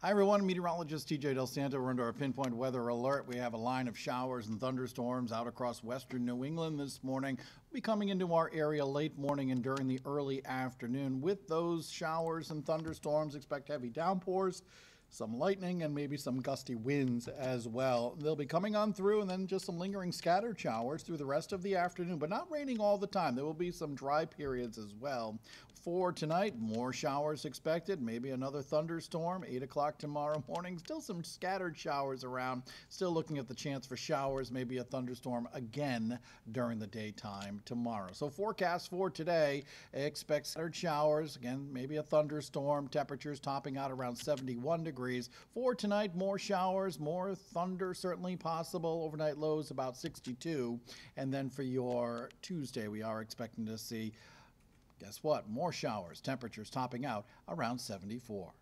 Hi, everyone. Meteorologist TJ Del Santo. We're under our pinpoint weather alert. We have a line of showers and thunderstorms out across western New England this morning. We'll be coming into our area late morning and during the early afternoon. With those showers and thunderstorms, expect heavy downpours, some lightning, and maybe some gusty winds as well. They'll be coming on through, and then just some lingering scattered showers through the rest of the afternoon, but not raining all the time. There will be some dry periods as well. For tonight, more showers expected, maybe another thunderstorm, 8 o'clock tomorrow morning. Still some scattered showers around. Still looking at the chance for showers, maybe a thunderstorm again during the daytime tomorrow. So, forecast for today expect scattered showers, again, maybe a thunderstorm. Temperatures topping out around 71 degrees. For tonight, more showers, more thunder certainly possible. Overnight lows about 62. And then for your Tuesday, we are expecting to see Guess what? More showers, temperatures topping out around 74.